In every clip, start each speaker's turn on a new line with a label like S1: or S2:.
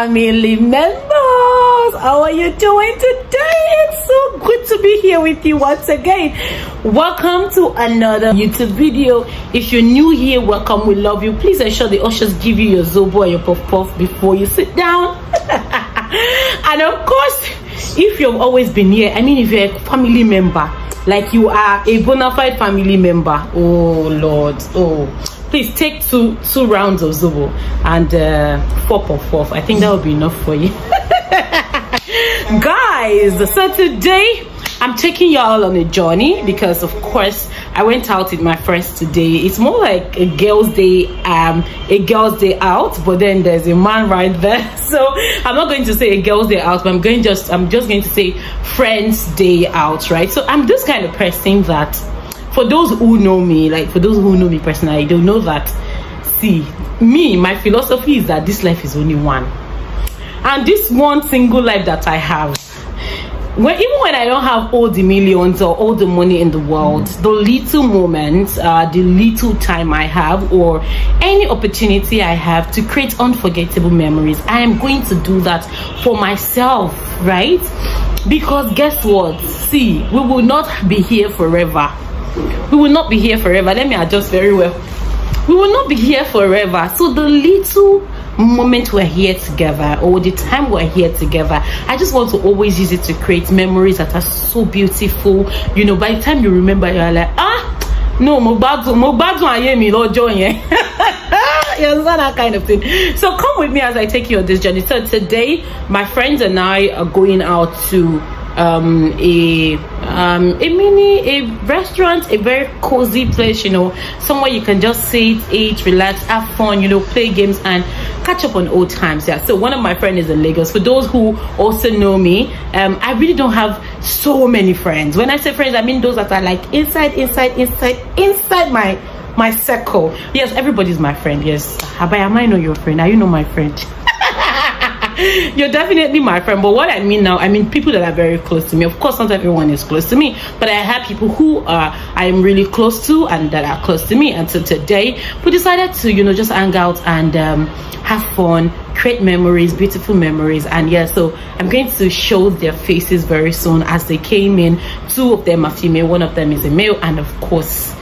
S1: family members. How are you doing today? It's so good to be here with you once again. Welcome to another YouTube video. If you're new here, welcome. We love you. Please ensure the ushers give you your zobo and your puff puff before you sit down. and of course, if you've always been here, I mean, if you're a family member, like you are a bona fide family member, oh Lord, oh please take two two rounds of zobo and uh, four puff puff. I think that will be enough for you. Guys, so today I'm taking y'all on a journey because of course I went out with my friends today. It's more like a girls' day, um, a girls' day out, but then there's a man right there. So I'm not going to say a girls' day out, but I'm going just I'm just going to say friends' day out, right? So I'm this kind of person that for those who know me, like for those who know me personally, they'll know that see me, my philosophy is that this life is only one. And this one single life that I have when even when I don't have all the millions or all the money in the world, the little moments, uh, the little time I have, or any opportunity I have to create unforgettable memories, I am going to do that for myself, right? Because guess what? See, we will not be here forever. We will not be here forever. Let me adjust very well. We will not be here forever. So the little moment we're here together or the time we're here together i just want to always use it to create memories that are so beautiful you know by the time you remember you're like ah no mo gbádùn mo gbádùn ayé mi lọ́jọ́ yẹn you understand that kind of thing so come with me as i take you on this journey so today my friends and i are going out to um, a um, a mini a restaurant a very cozy place you know. Somewhere you can just sit eat relax have fun you know play games and catch up on old times yeah. So one of my friends is in lagos. For those who also know me um, i really don't have so many friends. When i say friends i mean those that are like inside inside inside inside my my circle. Yes everybody's my friend yes. Abaya, am i know your friend? Are you know my friend you're definitely my friend but what i mean now i mean people that are very close to me. Of course not everyone is close to me but i have people who are i am really close to and that are close to me and so today we decided to you know just hang out and um, have fun create memories beautiful memories. And yeah so i'm going to show their faces very soon as they came in. Two of them are female one of them is a male and of course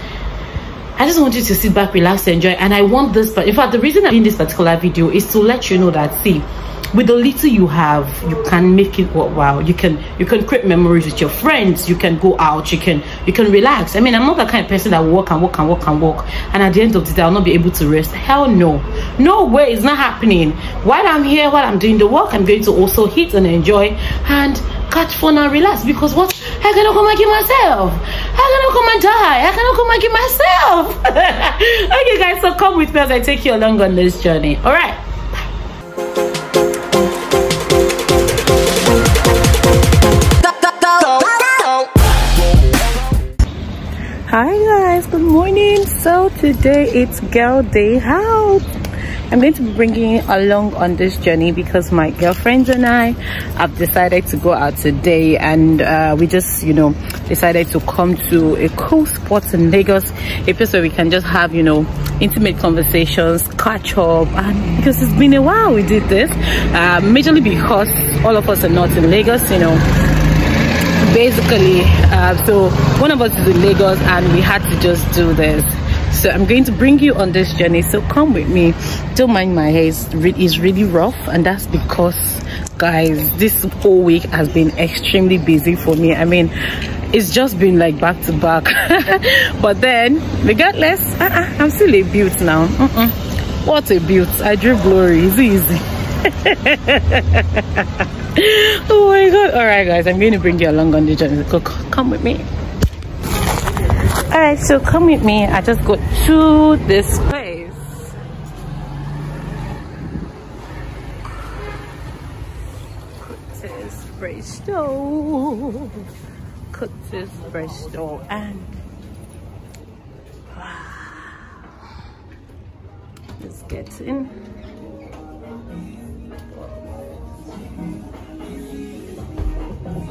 S1: I just want you to sit back, relax, enjoy. And I want this, but in fact, the reason I'm in this particular video is to let you know that, see, with the little you have you can make it worthwhile you can you can create memories with your friends. You can go out. You can you can relax. I mean i'm not that kind of person that walk and walk and walk and walk. And at the end of the day i'll not be able to rest. Hell no. No way. It's not happening. While i'm here while i'm doing the work i'm going to also hit and enjoy and catch fun and relax. Because what? I cannot come and kill myself. I cannot come and die. I cannot come and kill myself. Okay guys so come with me as i take you along on this journey. All right hi guys. Good morning. So today it's girl day out. I'm going to be bringing you along on this journey because my girlfriends and i have decided to go out today and uh, we just you know decided to come to a cool spot in lagos a place where we can just have you know intimate conversations catch up. And because it's been a while we did this uh, majorly because all of us are not in lagos you know basically uh, so one of us is in lagos and we had to just do this. So i'm going to bring you on this journey so come with me. Don't mind my hair is really rough and that's because guys this whole week has been extremely busy for me. I mean it's just been like back to back. But then regardless uh -uh, i'm still a beaut now. What a beaut. I drew glory. It's easy oh my god. All right guys i'm going to bring you along on the journey. So come with me. All right so come with me. I just got to this place. Kuti's Bistro Kuti's Bistro and let's get in Hi.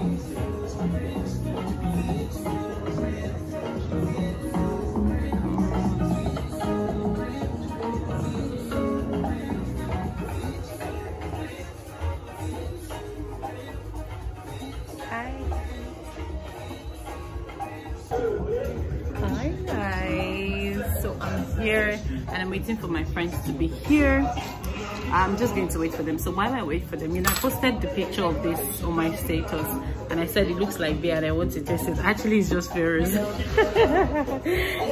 S1: Guys, so I'm here and I'm waiting for my friends to be here. I'm just going to wait for them. So while I wait for them, you know, I posted the picture of this on my status and I said it looks like beer and I want to taste it. Actually, it's just Fayrouz.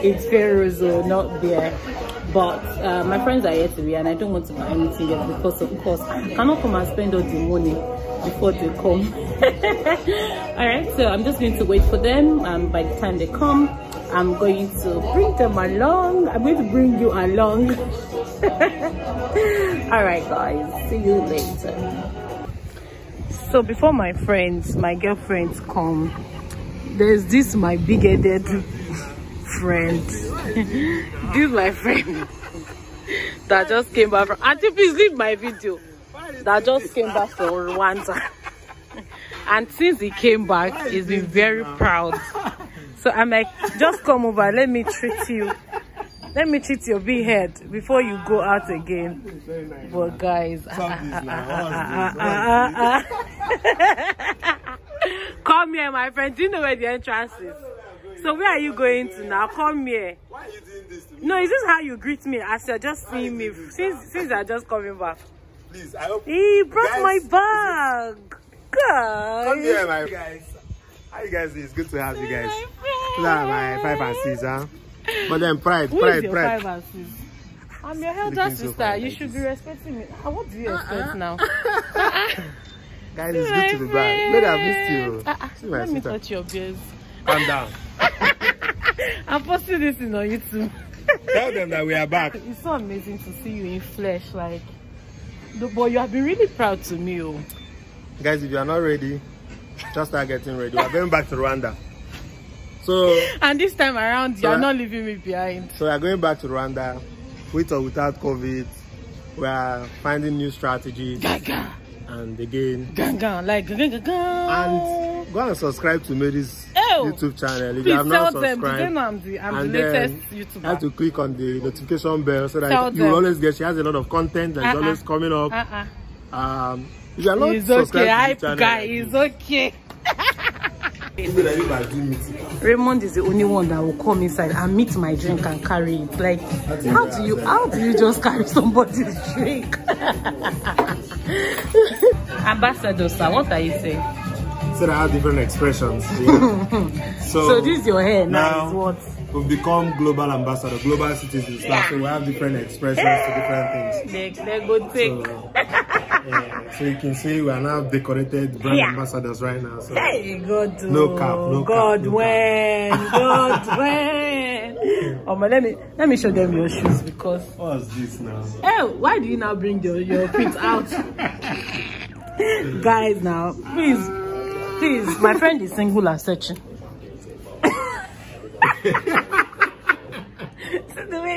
S1: it's Fayrouz, not beer. But uh, my friends are here to be and I don't want to buy anything yet because of course I cannot come and spend all the money before they come. Alright, so I'm just going to wait for them and by the time they come, I'm going to bring them along. I'm going to bring you along. Alright guys, see you later. So before my friends, my girlfriends come, there's this my big-headed friend. this my friend that just came back from auntie please leave my video that just came back from Rwanda and since he came back he's been very proud so I'm like just come over let me treat you let me treat your big head before you go out again but guys come here my friend do you know where the entrance is so where are you going to now? Come here.
S2: Why are you doing this to me?
S1: No, is this how you greet me as you're just seeing me since since you're just coming back?
S2: Please, I hope
S1: He brought
S2: guys,
S1: my bag. Guys.
S2: Come here, my guys. How you guys? It's good to have you guys. Are my five and six, huh? But then pride,
S1: Who
S2: pride,
S1: is your
S2: pride.
S1: five and six? I'm your elder
S2: Looking so
S1: sister. you should be respecting me. Ah, What do you expect now?
S2: Guys, it's good to be back. Made I missed you.
S1: Ah, Let me
S2: sister.
S1: touch your beers.
S2: Calm down.
S1: I'm posting this in on YouTube.
S2: Tell them that we are back.
S1: It's so amazing to see you in flesh, like. The, but you have been really proud to me, oh.
S2: Guys, if you are not ready, just start getting ready. We are going back to Rwanda. So,
S1: And this time around, you're not leaving me behind.
S2: so we are going back to Rwanda, with or without COVID. We are finding new strategies.
S1: Gaga.
S2: And again,
S1: Gaga. Like, gaga,
S2: and go and subscribe to Mary's
S1: Oh,
S2: YouTube channel if
S1: Please
S2: you have not
S1: tell them.
S2: Subscribed.
S1: I'm the, I'm
S2: and
S1: the latest
S2: then you
S1: YouTuber?
S2: have to click on the notification bell so that
S1: Tell
S2: you will always get she has a lot of content that's
S1: Uh-uh.
S2: always coming up
S1: Uh-uh.
S2: um if you are not
S1: It's okay.
S2: subscribed
S1: Hype
S2: to the
S1: guy.
S2: channel
S1: It's okay.
S2: People that you are doing meeting.
S1: Raymond is the only one that will come inside and meet my drink and carry it. Like, how do you how do you just carry somebody's drink? Ambassador, sir, what are you saying?
S2: so I have different expressions yeah. so,
S1: So this is your hair now.
S2: now
S1: what?
S2: we've become global ambassador global citizens now so we have different expressions to different things
S1: They they go take.
S2: so, yeah, so you can see we are now decorated brand
S1: Yeah.
S2: ambassadors right now so
S1: Hey, God,
S2: No cap, no cap,
S1: God
S2: no cap.
S1: when, God when. Oh, my, let me let me show them your shoes because.
S2: what's this now
S1: Hey, why do you now bring your your feet out, guys? Now, please, please, my friend is single and searching.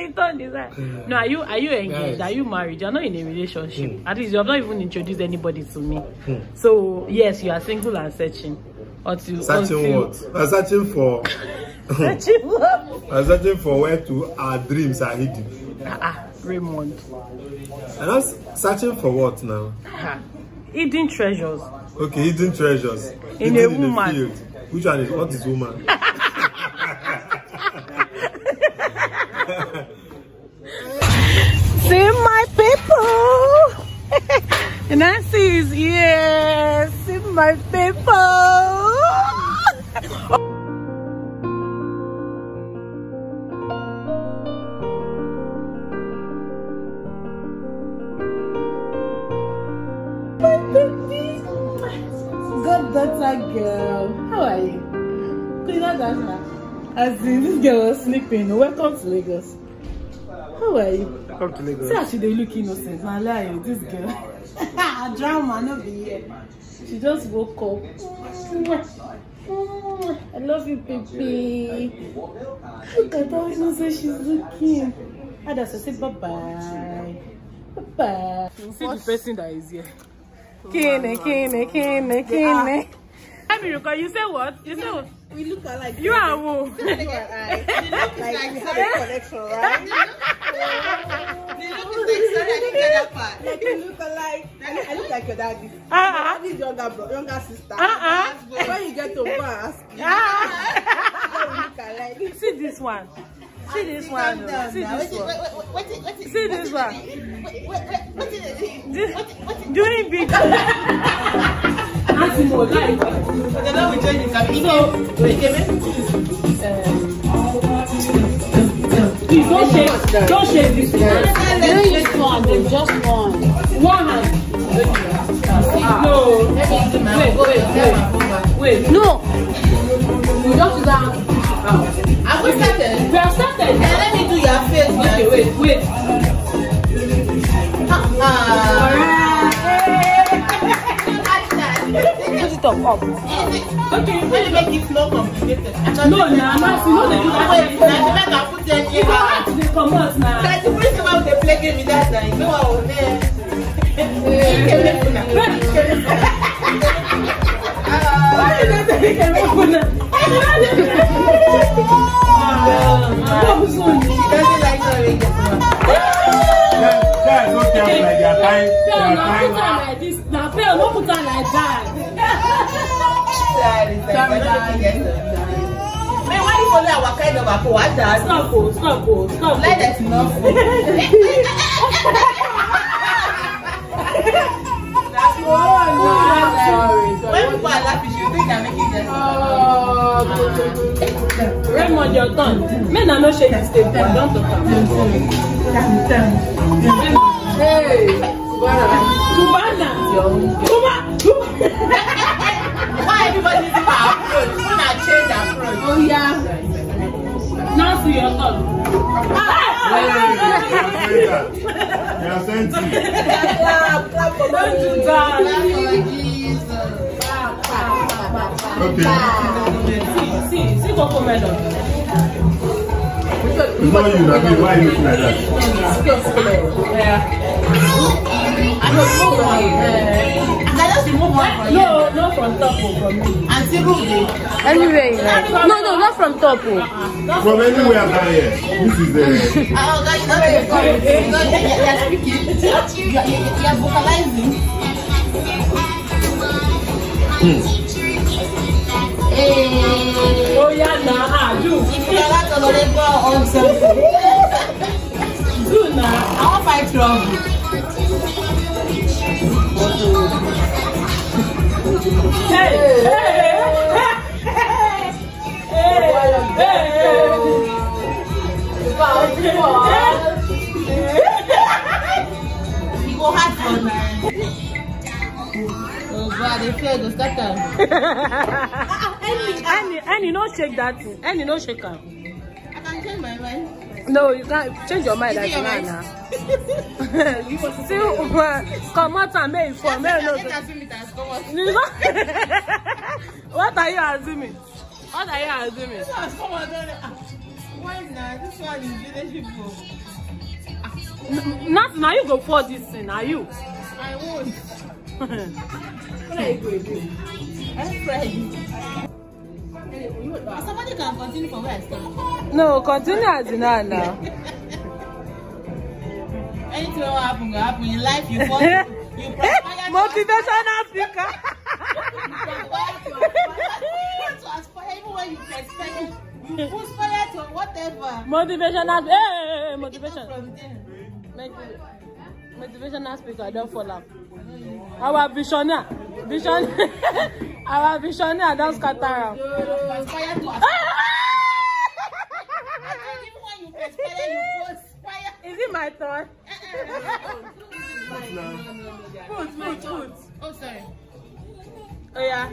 S1: See he turned his eye. No, are you are you engaged? Are you married? You're not in a relationship. At least you have not even introduced anybody to me.
S2: Hmm.
S1: So yes, you are single and searching. Until
S2: searching
S1: until,
S2: what we're searching for
S1: Searching what?
S2: we're searching for where to our dreams are hidden
S1: Ah, ah, Raymond.
S2: and that's searching for what now
S1: Ah, hidden treasures.
S2: Okay, hidden treasures.
S1: In
S2: hidden
S1: a woman.
S2: field. Which one is what is woman?
S1: See my people. Nancy is here. See my people. God daughter girl. How are you? Good daughter. As in, this girl was sleeping. Welcome to Lagos. How are you?
S2: Come to Lagos.
S1: See how she dey look innocent. Na lie, this girl. Drama no be here. She just woke up. I love you, baby. Look at how innocent she's looking. How does she say bye bye? Bye bye. See the person that is here. Kene, kene, kene, kene. I mean, you say what? You say what?
S3: We look alike.
S1: You are who?
S3: You and I. Like we have a connection, right?
S4: I didn't get that part.
S3: Like we look alike. I look, I look like your daddy.
S1: Uh-uh.
S3: Your daddy's younger bro, younger sister.
S1: Uh-uh.
S3: When you get to go and ask,
S1: Ah.
S3: we look alike.
S1: See this one. See this
S4: Calm
S1: one. oh.
S4: down
S1: See
S4: now.
S1: this
S4: Wait,
S1: one.
S4: wait, wait, wait, wait, wait,
S1: See this one.
S4: Wait, wait, wait, what is it?
S1: This- Doing big. Asimo life.
S4: Okay, now we join the cabin. So, wait, Kevin.
S1: Please don't shake. Don't shake this one.
S3: Don't use one, though, just one.
S1: One hand. No. Wait, wait, wait. Wait.
S3: No.
S1: You just use that.
S4: Have we started?
S1: We have started.
S4: Eh, let me do your face.
S1: Okay, wait, wait.
S4: Ah.
S3: Put it up, up.
S1: Okay.
S4: Let me make it more complicated.
S1: No, nah, nah, see, no, they do that.
S4: Wait, now the man can put them
S1: You
S4: in.
S1: go out to the commerce now.
S4: That's the reason why they play game with that guy. You know what I was there.
S1: Why did they say they can open it? Ah, I'm sorry.
S4: He doesn't like orange.
S2: Guys, guys, don't tell me like they are tying. They
S1: Pell,
S2: are
S1: now
S2: tying.
S1: put her like this. Now, Pell, don't put her like that.
S4: Sorry, sorry. Man, why you follow our kind of apple? What that?
S1: Stop, oh, stop, oh, stop.
S4: Like that enough. That's
S1: Oh, no, I'm sorry.
S4: When people are laughing, you they're.
S1: Oh, Raymond, your turn. Men are not shake this table. Don't talk about Hey, Cubana. Cuba.
S4: Why everybody different approach? Who not change approach?
S1: Oh, yeah. Now to your turn.
S2: Are sent to you.
S4: Clap, clap for
S1: Don't do that.
S4: Clap for Jesus.
S2: Okay.
S1: See, see, see Coco Melon.
S2: It's not you, I mean, why are you looking like that?
S1: Yeah.
S4: I don't know why. I just remove one from.
S1: No, not from top, oh, from me.
S4: And see Ruby.
S3: Anywhere you like. No, no, not from top. Oh.
S1: Not
S2: From anywhere down here. This is the.
S4: Oh, God, you know the story. Because you are speaking. You are, you are- you are vocalizing. Hey.
S1: Oh, yeah, nah, ah, do.
S4: If you are not tolerable on something,
S1: Do now.
S4: I want fight trouble.
S1: Hey, hey, hey, hey, hey.
S4: You go hard for man. Oh, God, they failed to start them.
S1: Annie, Annie, no shake that thing. Annie, no shake am.
S4: I can change my mind.
S1: No, you can't change your mind
S4: you your
S1: now.
S4: mind?
S1: you see, uh, come out and make it for me. No, what are you assuming? What are you assuming?
S4: This one, come ah. Why not? This one is leadership
S1: Not now you go for this thing, are you?
S4: I won't. What are you going to do? I'm friend. Somebody can continue from where I start.
S1: no, continue as you know now.
S4: Anything will happen, will happen. In life, you fall. You perspire.
S1: Eh, motivational speaker.
S4: to aspire, even when you perspire, you push to whatever.
S1: Motivational. Hey, hey, hey, motivation. Make- Motivational speaker, don't fall up. Our visionary, vision, our visionary don't scatter am.
S4: You you.
S1: Is it my turn? Put, put, put.
S4: Oh, sorry.
S1: Oh yeah.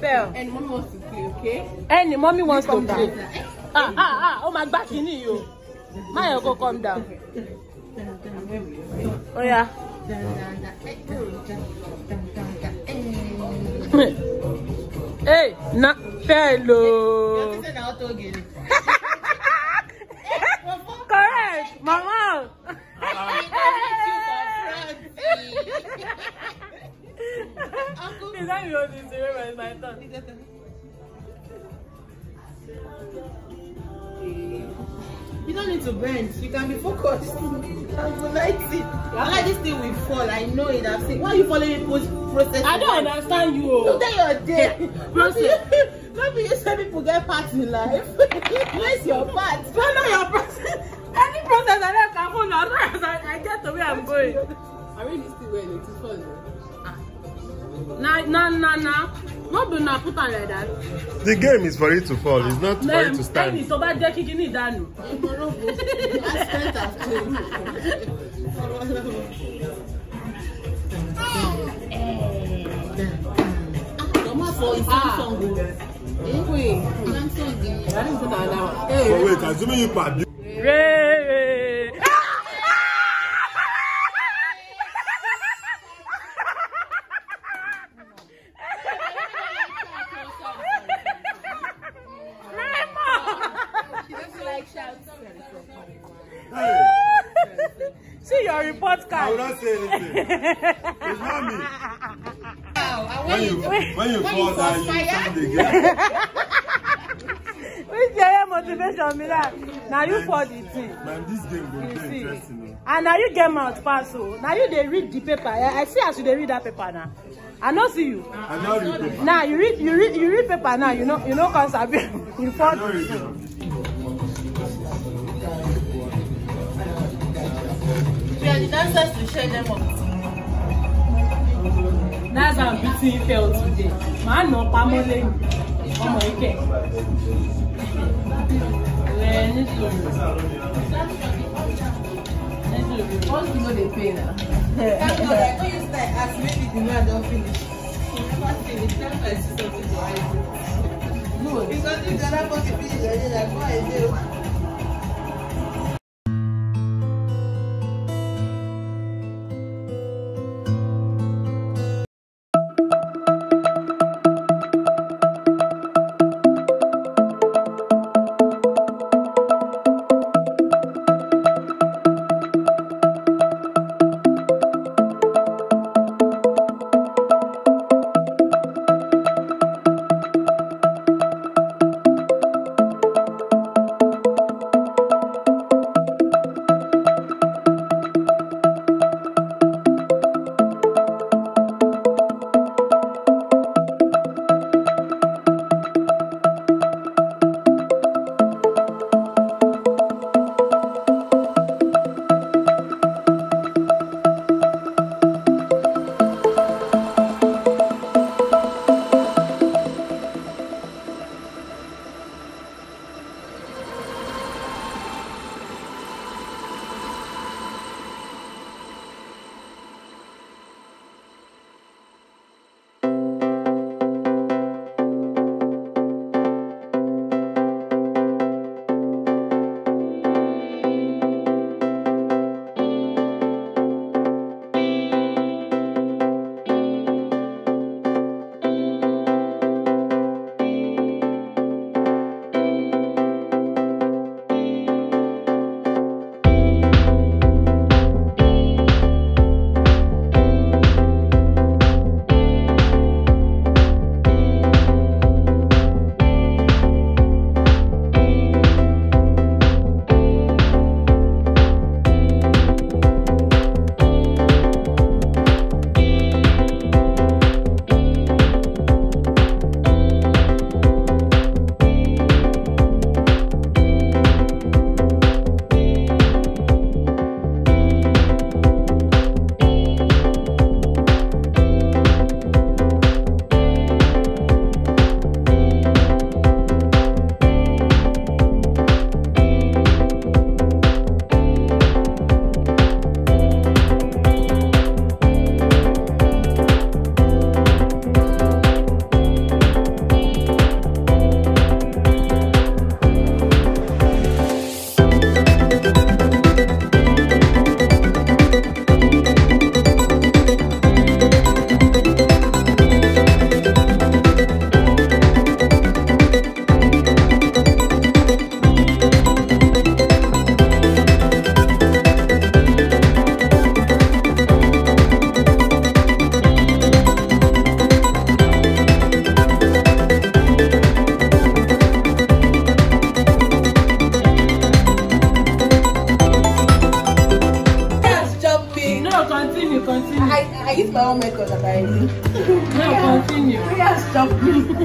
S1: Fail.
S4: And mom wants to play, okay?
S1: Any mommy wants to play. Ah, ah, ah. Oh my back kini yo. My go come down. Oh yeah. Hey, na fellow. Correct, mama. Is that you hold this away my turn?
S4: You don't need to bend. You can be focused. I like this thing will fall. I know it. I've seen. Why are you following post process?
S1: I don't understand you. Oh.
S4: then you're there.
S1: Process.
S3: No be you say people get part in life. Where's your part?
S1: Know your process. Any process I don't as long as I, I get to where I'm going.
S3: I really still wear it first.
S1: Nah, nah, nah, nah. No be na put am like that.
S2: The game is for you to fall. It's not for you to
S1: ẹni
S2: stand.
S1: tó bá jẹ́ kíkí ní ìdánù.
S3: Accent have changed. Don't matter for Samsung. Eh? Wait. Samsung. I didn't like shouts.
S2: Hey,
S1: See your report
S2: I will
S1: card.
S2: not say anything. It's not me.
S3: Wow.
S2: When you when you
S3: when
S2: fall
S3: you
S2: down, you stand again.
S1: Which your motivation be that? Na you for the thing.
S2: Man, this game will
S1: You
S2: be interesting. oh.
S1: And now you get mouth pass o. Now you dey read the paper. I, I see as you dey read that paper now. I no see you.
S2: I know read paper.
S1: Now you read you read you read paper now. You know you know come sabi you
S2: I
S1: fall.
S3: Dancers to share them up.
S1: That's how beauty felt today. Màá nà pamọ́ lẹ́yìn. Ọmọ ike. Ẹ ní sùúrù. Ní sùúrù.
S3: Once you know they pay now. Thank God, I know you start ask maybe the man don't finish. You never finish. That's why I see something to write. No, because if the other person finish, you're like, what I do? This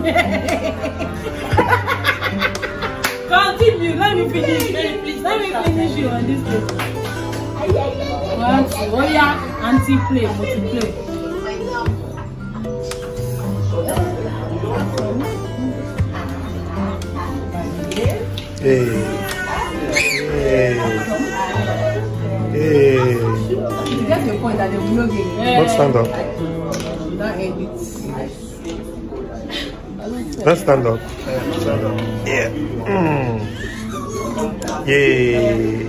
S1: Continue. Let me finish. please, Let me finish you on this thing. One, two. Oh yeah. Anti-play. Multi-play.
S2: Hey. Hey. Hey.
S3: You get your point that be no game.
S2: Don't stand up.
S3: End it.
S2: Let's stand up. Stand up. Yeah. Mm. Yay.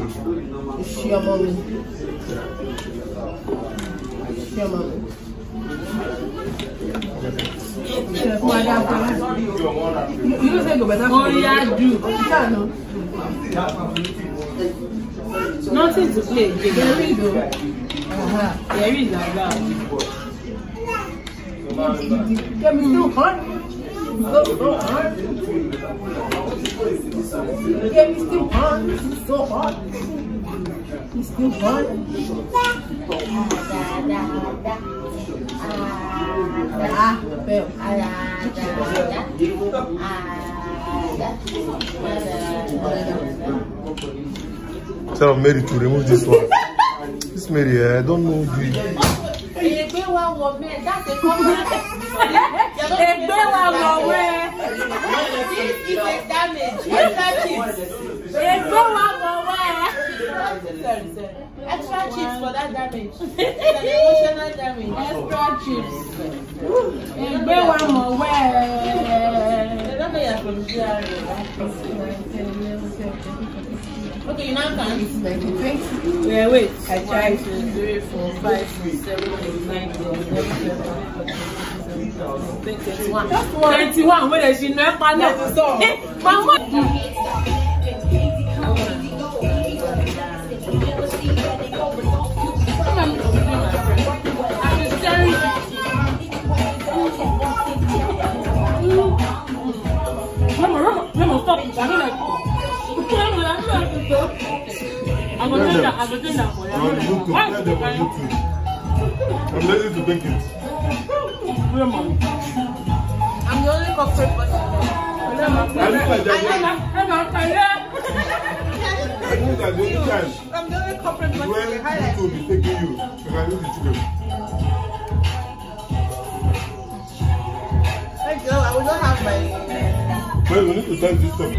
S3: It's your mommy. It's your mommy. Yeah, come on, down, come on. You you don't say go better.
S1: Oh yeah, do.
S3: You can't know.
S1: Nothing to play. again.
S3: There we go. Uh-huh.
S1: There is like that.
S3: Get me still
S2: Sarah Mary to remove this one. this Mary, eh, I don't know
S4: don't love men. That's a common.
S1: They don't love men.
S4: This is a damage. You
S1: like it. They don't
S4: love men. Extra chips for that damage. Emotional damage.
S1: Extra chips. They don't love men.
S4: They don't know you're. Okay, you now count.
S3: It's 1920.
S1: Yeah, wait.
S3: I tried.
S1: One, two, three, four, five, six, seven, eight, nine, ten, eleven, twelve, thirteen, fourteen, fifteen, twenty-one. Twenty-one. Wait, she no pa na. Mama. Mama, Mama, Mama, stop. I don't like. I'm gonna do that. I'm gonna do that for you.
S2: On YouTube,
S1: Why?
S2: let them on YouTube. I'm lazy to make it.
S1: Where, Mama?
S4: I'm the only corporate person.
S2: I look like that.
S1: I'm not tired.
S2: I look like the only time
S4: I'm the only corporate person.
S2: when
S4: They highlight.
S2: YouTube is taking you. You can use the children.
S4: Thank you. I will not have my.
S2: Well, we need to send this stuff.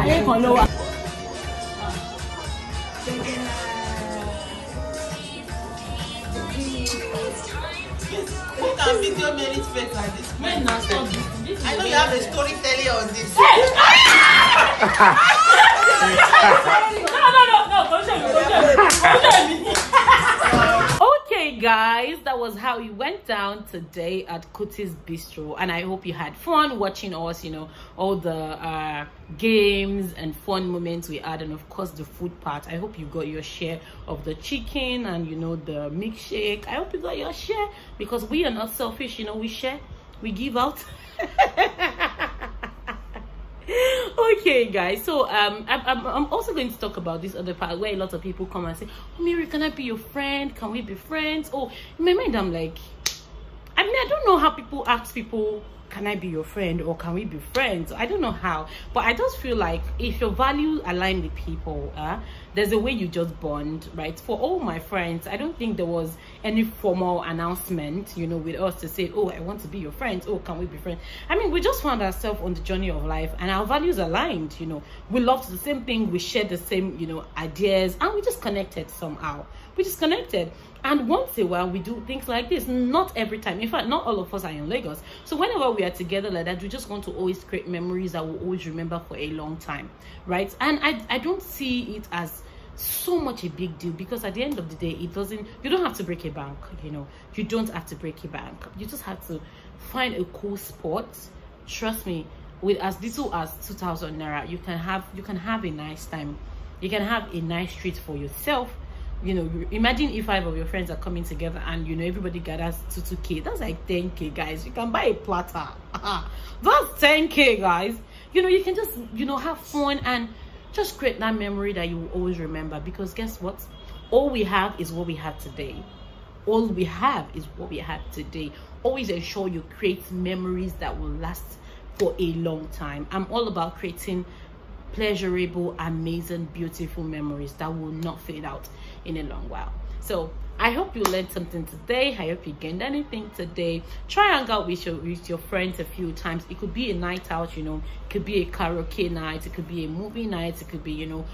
S1: Ayé kan ló wà.
S4: Who can video Mary's face like this?
S1: Men na stop this. This
S4: I know you have a storytelling on this.
S1: No, no, no, no. Don't show me. Don't show me. Don't show me. Guys, that was how it went down today at Kuti's Bistro, and I hope you had fun watching us. You know, all the uh, games and fun moments we had, and of course the food part. I hope you got your share of the chicken and you know the milkshake. I hope you got your share because we are not selfish. You know, we share, we give out. okay guys so um I'm, I'm, also going to talk about this other part where a lot of people come and say oh mary can i be your friend? Can we be friends? Oh in my mind i'm like i mean i don't know how people ask people can i be your friend or can we be friends? I don't know how but i just feel like if your values align with people uh there's a way you just bond right? For all my friends i don't think there was any formal announcement you know with us to say oh i want to be your friend oh can we be friends? I mean we just found ourselves on the journey of life and our values aligned you know. We loved the same thing. We shared the same you know ideas and we just connected somehow we just connected. And once in a while we do things like this. Not every time. In fact not all of us are in lagos. So whenever we are together like that we just want to always create memories that we'll always remember for a long time right? And i i don't see it as so much a big deal because at the end of the day it doesn't you don't have to break a bank you know. You don't have to break a bank. You just have to find a cool spot trust me with as little as 2000 naira you can have you can have a nice time. You can have a nice treat for yourself you know imagine if five of your friends are coming together and you know everybody gathers to 2k that's like 10k guys. You can buy a platter. That's 10k guys. You know you can just you know have fun and just create that memory that you will always remember because guess what? All we have is what we have today. All we have is what we have today. Always ensure you create memories that will last for a long time. I'm all about creating pleasurable amazing beautiful memories that will not fade out in a long while. So i hope you learned something today. I hope you gained anything today. Try go out with your with your friends a few times. It could be a night out you know. It could be a karaoke night. It could be a movie night. It could be you know